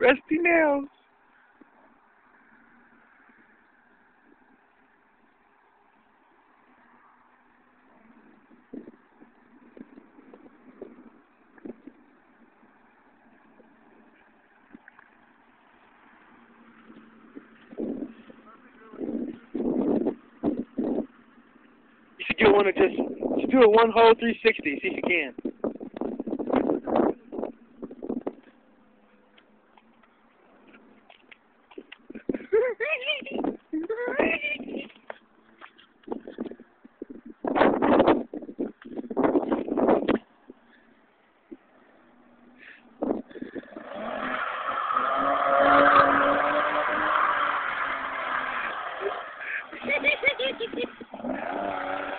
rusty nails. You should do one of just, you do a one whole 360, see if you can. Ha ha ha ha ha!